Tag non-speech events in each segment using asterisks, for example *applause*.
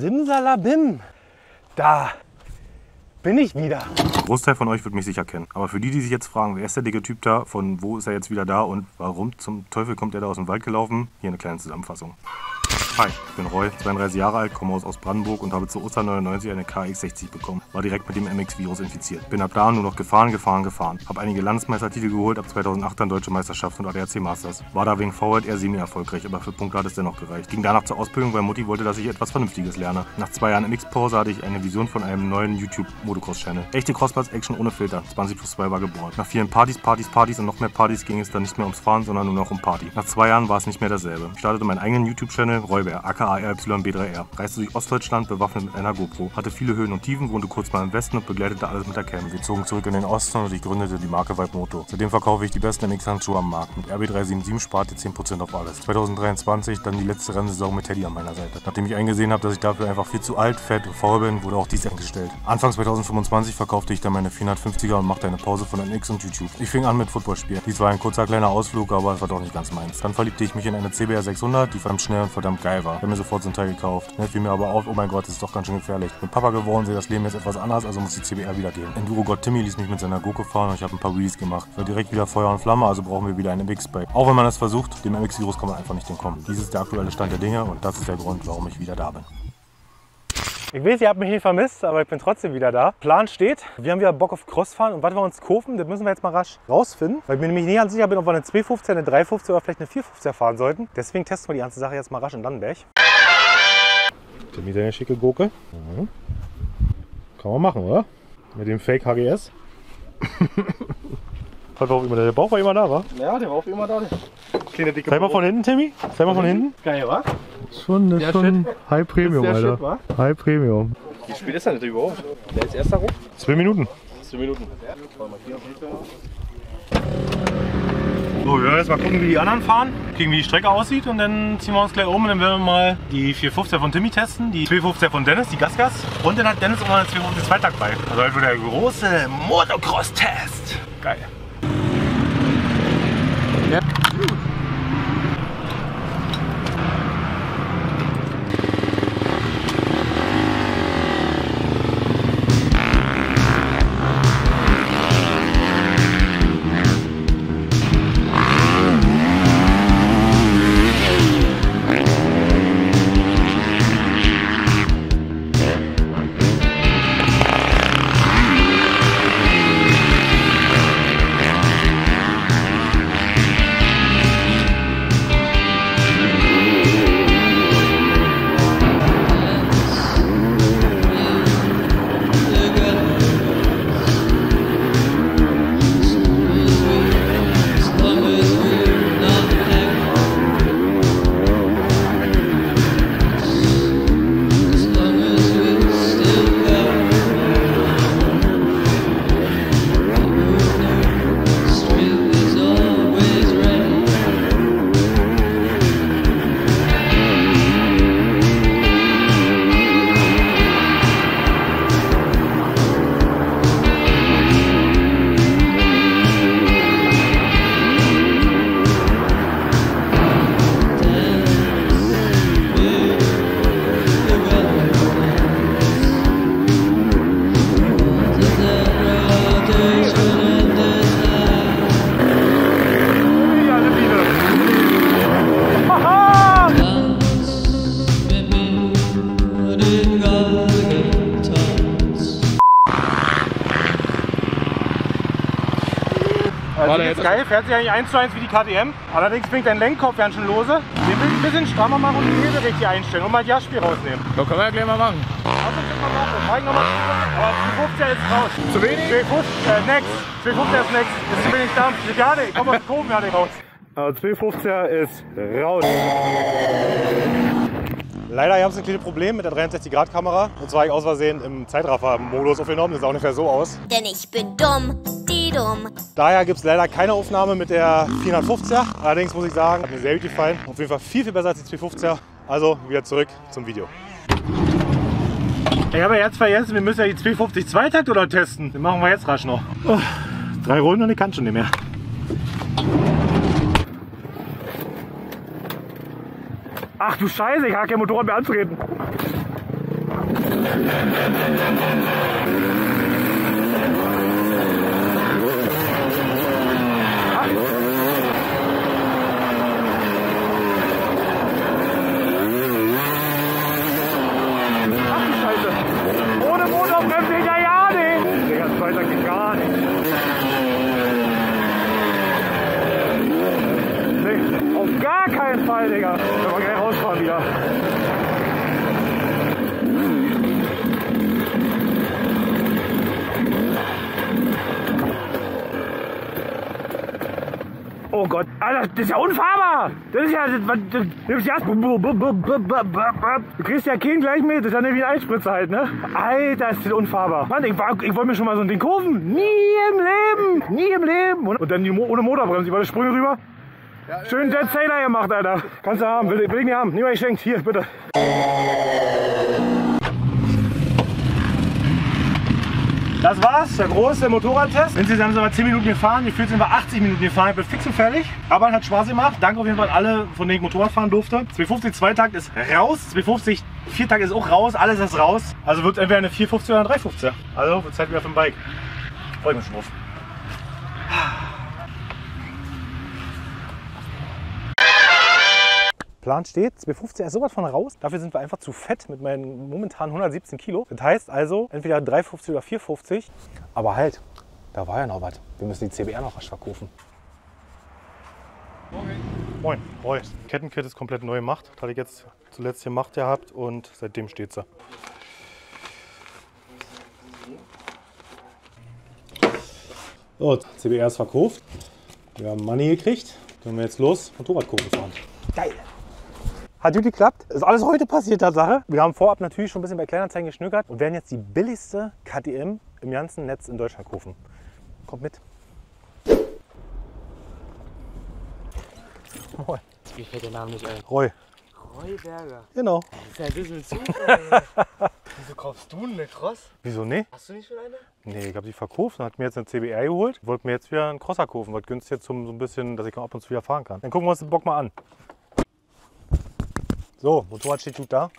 Simsalabim. Da bin ich wieder. Ein Großteil von euch wird mich sicher kennen. Aber für die, die sich jetzt fragen, wer ist der dicke Typ da, von wo ist er jetzt wieder da und warum zum Teufel kommt er da aus dem Wald gelaufen, hier eine kleine Zusammenfassung. Hi, ich bin Roy, 32 Jahre alt, komme aus Ostbrandenburg und habe zu Ostern 99 eine KX60 bekommen. War direkt mit dem MX-Virus infiziert. Bin ab da nur noch gefahren, gefahren, gefahren. Habe einige Landesmeistertitel geholt, ab 2008 dann Deutsche Meisterschaft und ADAC Masters. War da wegen Forward eher semi-erfolgreich, aber für Punkte hat es dennoch gereicht. Ging danach zur Ausbildung, weil Mutti wollte, dass ich etwas Vernünftiges lerne. Nach zwei Jahren MX-Pause hatte ich eine Vision von einem neuen YouTube-Motocross-Channel. Echte Crossplatz-Action ohne Filter. 20 plus 2 war geboren. Nach vielen Partys, Partys, Partys und noch mehr Partys ging es dann nicht mehr ums Fahren, sondern nur noch um Party. Nach zwei Jahren war es nicht mehr dasselbe. Ich startete meinen eigenen YouTube-Channel, Räuber, aka YB3R. Reiste durch Ostdeutschland bewaffnet mit einer GoPro. Hatte viele Höhen und Tiefen, wohnte kurz mal im Westen und begleitete alles mit der Cam. Wir zogen zurück in den Osten und ich gründete die Marke Vibe Moto. Seitdem verkaufe ich die besten MX-Handschuhe am Markt. Mit RB377 spart ihr 10% auf alles. 2023 dann die letzte Rennsaison mit Teddy an meiner Seite. Nachdem ich eingesehen habe, dass ich dafür einfach viel zu alt, fett und faul bin, wurde auch dies eingestellt. Anfang 2025 verkaufte ich dann meine 450er und machte eine Pause von MX und YouTube. Ich fing an mit Footballspielen. Dies war ein kurzer kleiner Ausflug, aber es war doch nicht ganz meins. Dann verliebte ich mich in eine CBR 600, die verdammt schnell und verdammt geil war. Ich habe mir sofort so ein Teil gekauft. Ne, fiel mir aber auf, oh mein Gott, das ist doch ganz schön gefährlich. Bin Papa geworden, sehe das Leben jetzt etwas anders, also muss die CBR wieder gehen. Enduro-Gott Timmy ließ mich mit seiner Gurke fahren und ich habe ein paar Wheelies gemacht. War direkt wieder Feuer und Flamme, also brauchen wir wieder ein MX-Bike. Auch wenn man es versucht, dem MX-Virus kann man einfach nicht entkommen. Dies ist der aktuelle Stand der Dinge und das ist der Grund, warum ich wieder da bin. Ich weiß, ihr habt mich nicht vermisst, aber ich bin trotzdem wieder da. Plan steht. Wir haben wieder Bock auf Crossfahren und was wir uns kaufen, das müssen wir jetzt mal rasch rausfinden. Weil ich mir nämlich nicht ganz sicher bin, ob wir eine 250, eine 350 oder vielleicht eine 450 fahren sollten. Deswegen testen wir die ganze Sache jetzt mal rasch in Dannenberg. Timmy, deine schicke Gurke. Mhm. Kann man machen, oder? Mit dem Fake HGS. Was war auch immer, der Bauch war immer da, wa? Ja, der war auch immer da. Kleine dicke Zeig mal von hinten, Timmy. Zeig mal von hinten. Geil, wa? Schon, das ist schon Shit. High Premium, Alter. Shit, wa? High Premium. Wie spät ist er nicht überhaupt? Der ist erster rum? Zwei Minuten. 10 Minuten. So, wir werden jetzt mal gucken, wie die anderen fahren, gucken, wie die Strecke aussieht und dann ziehen wir uns gleich um und dann werden wir mal die 450er von Timmy testen, die 250er von Dennis, die Gasgas und dann hat Dennis auch noch eine 250 Zweitakt bei. Also halt wieder der große Motocross-Test. Geil. Das ist geil, fährt sich eigentlich 1 zu 1 wie die KTM. Allerdings bringt dein Lenkkopf ganz schön lose. Den will ich ein bisschen strammer machen und die Hebel richtig einstellen und mal die Jahrspiel rausnehmen. Da können wir ja gleich mal machen. Also können wir machen. Zeigen nochmal. Aber 250 ist raus. Zu wenig? 250, äh, next. 250 ist next. Das ist zu wenig Dampf. Gerade, ich komme aus dem Kurven gerade raus. Aber 250er ist raus. Leider haben sie ein kleines Problem mit der 63-Grad-Kamera. Und zwar habe ich aus Versehen im Zeitraffer-Modus aufgenommen. Das sah ungefähr so aus. Denn ich bin dumm, dumm. Daher gibt es leider keine Aufnahme mit der 450er. Allerdings muss ich sagen, hat mir sehr gut gefallen. Auf jeden Fall viel, viel besser als die 250er. Also wieder zurück zum Video. Ich habe jetzt vergessen, wir müssen ja die 250 Zweitakt oder testen. Den machen wir jetzt rasch noch. Oh, drei Runden und ich kann schon nicht mehr. Ach du Scheiße, ich habe kein Motorrad mehr antreten. Ach die Scheiße. Ohne Motorbremse ja ja nicht. Digga, das weiter geht gar nicht. Nee, auf gar keinen Fall, Digga. Können wir gleich rausfahren wieder. Oh Gott, Alter, das ist ja unfahrbar! Das ist ja. Das, das, das, das, ja du kriegst ja keinen gleich mit, das ist ja nicht wie ein Einspritzer halt, ne? Alter, ist das unfahrbar. Mann, ich, war- ich wollte mir schon mal so ein Ding kaufen. Nie im Leben! Nie im Leben! Und, und dann die, ohne Motorbremse, über die Sprünge rüber. Schön Dead Sailor gemacht, Alter. Kannst du haben, will, will ich nicht haben. Nimm mal geschenkt. Hier, bitte. Das war's, der große Motorradtest. Insgesamt sind wir 10 Minuten gefahren. Ich fühle sind wir 80 Minuten gefahren. Ich bin fix und fertig. Aber hat Spaß gemacht. Danke auf jeden Fall an alle, von denen ich Motorrad fahren durfte. 250 Zweitakt ist raus. 250 Viertakt ist auch raus. Alles ist raus. Also wird entweder eine 450 oder eine 350. Also wird Zeit wieder für ein Bike. Freue ich mich schon drauf. Plan steht, 250 ist sowas von raus. Dafür sind wir einfach zu fett mit meinen momentan 117 Kilo. Das heißt also entweder 350 oder 450. Aber halt, da war ja noch was. Wir müssen die CBR noch rasch verkaufen. Moin, Roy. Kettenkit ist komplett neu gemacht. Das hatte ich jetzt zuletzt gemacht gehabt und seitdem steht sie. So, CBR ist verkauft. Wir haben Money gekriegt. Können wir jetzt los Motorrad gucken fahren. Geil. Hat gut geklappt. Ist alles heute passiert, Tatsache. Wir haben vorab natürlich schon ein bisschen bei Kleinanzeigen geschnückert und werden jetzt die billigste KTM im ganzen Netz in Deutschland kaufen. Kommt mit. Moin. Mir fällt der Name nicht ein. Roy. Heuberger. Genau. Das ist ja ein bisschen Zufall. *laughs* Wieso kaufst du eine Cross? Wieso nee? Hast du nicht schon eine? Nee, ich habe die verkauft und hat mir jetzt eine CBR geholt. Wollte mir jetzt wieder einen Crosser kaufen, was günstig jetzt zum so ein bisschen, dass ich ab und zu wieder fahren kann. Dann gucken wir uns den Bock mal an. So, Motorrad steht gut da.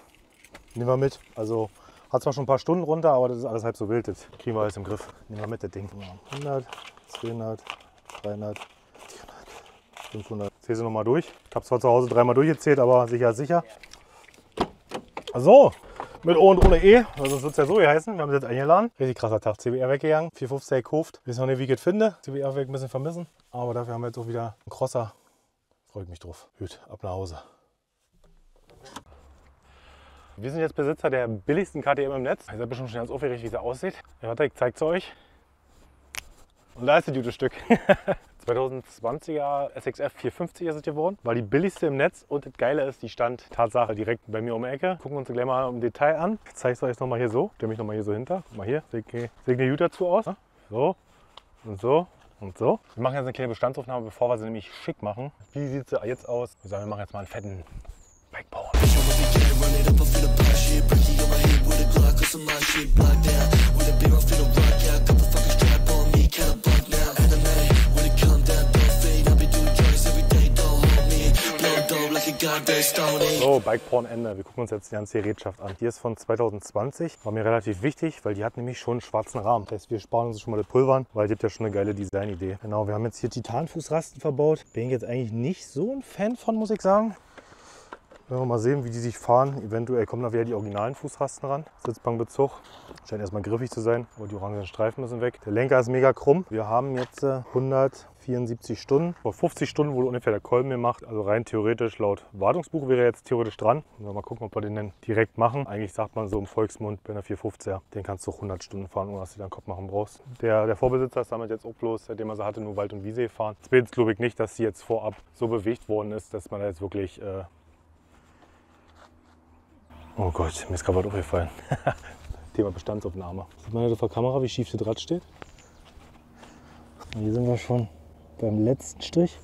Nehmen wir mit. Also hat zwar schon ein paar Stunden runter, aber das ist alles halb so wild. Das kriegen wir alles im Griff. Nehmen wir mit, das Ding. 100, 200, 300, 400, 500. Zähl sie nochmal durch. Ich habe zwar zu Hause dreimal durchgezählt, aber sicher ist sicher. So, mit O und ohne E, also sonst wird es ja so hier heißen. Wir haben sie jetzt eingeladen. Richtig krasser Tag. CBR weggegangen, 450 gekauft. Wissen noch nicht, wie ich es finde. CBR weg ein bisschen vermissen. Aber dafür haben wir jetzt auch wieder einen Crosser. Freue ich mich drauf. Gut, ab nach Hause. Wir sind jetzt Besitzer der billigsten KTM im Netz. Ihr seid bestimmt schon ganz aufgeregt, wie sie aussieht. Ja, warte, ich zeig's euch. Und da ist das gute Stück. 2020er SXF 450 ist es geworden. War die billigste im Netz und das Geile ist, die stand Tatsache direkt bei mir um die Ecke. Gucken wir uns gleich mal im Detail an. Ich zeige es euch nochmal hier so. Stell mich nochmal hier so hinter. Guck mal hier. Sieht sieht gut dazu aus. So und so und so. Wir machen jetzt eine kleine Bestandsaufnahme, bevor wir sie nämlich schick machen. Wie sieht sie jetzt aus? Wir sagen, wir machen jetzt mal einen fetten Bikebau. So, Bikeporn Ende. Wir gucken uns jetzt die ganze Gerätschaft an. Die ist von 2020. War mir relativ wichtig, weil die hat nämlich schon einen schwarzen Rahmen. Das heißt, wir sparen uns schon mal das Pulvern, weil die hat ja schon eine geile Designidee. Genau, wir haben jetzt hier Titanfußrasten verbaut. Bin ich jetzt eigentlich nicht so ein Fan von, muss ich sagen. Werden wir mal sehen, wie die sich fahren. Eventuell kommen da wieder die originalen Fußrasten ran. Sitzbankbezug. Scheint erstmal griffig zu sein, aber die orangen Streifen müssen weg. Der Lenker ist mega krumm. Wir haben jetzt äh, 174 Stunden. Vor 50 Stunden wurde ungefähr der Kolben gemacht. Also rein theoretisch laut Wartungsbuch wäre er jetzt theoretisch dran. Mal gucken, ob wir den dann direkt machen. Eigentlich sagt man so im Volksmund bei einer 450er, den kannst du 100 Stunden fahren, ohne dass du dann Kopf machen brauchst. Der, der Vorbesitzer ist damit jetzt auch bloß, seitdem er sie hatte, nur Wald- und Wiese gefahren. Zweitens glaube ich nicht, dass sie jetzt vorab so bewegt worden ist, dass man da jetzt wirklich äh, Oh Gott, mir ist gerade was aufgefallen. *laughs* Thema Bestandsaufnahme. Sieht man auf der Kamera, wie schief das Rad steht? Und hier sind wir schon beim letzten Strich.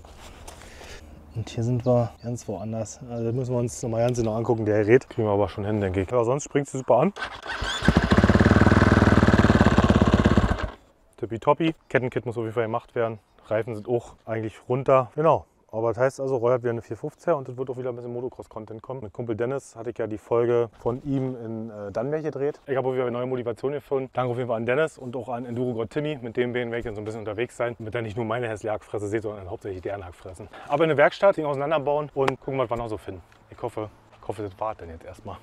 Und hier sind wir ganz woanders. Also das müssen wir uns nochmal ganz genau angucken. Der Gerät kriegen wir aber schon hin, denke ich. Aber sonst springt sie super an. Tippitoppi. Kettenkit muss auf jeden Fall gemacht werden. Reifen sind auch eigentlich runter. Genau. Aber das heißt also, Roy hat wieder eine 450er und es wird auch wieder ein bisschen Motocross-Content kommen. Mit Kumpel Dennis hatte ich ja die Folge von ihm in äh, Dannberg gedreht. Ich habe auch wieder neue Motivation gefunden. Danke auf jeden Fall an Dennis und auch an Enduro Gott Timmy. Mit dem werde ich dann so ein bisschen unterwegs sein. Damit er nicht nur meine hässliche Hackfresse seht, sondern hauptsächlich deren Hackfressen. Aber in der Werkstatt, Ding auseinanderbauen und gucken, was wir noch so finden. Ich hoffe, ich hoffe, das war dann jetzt erstmal.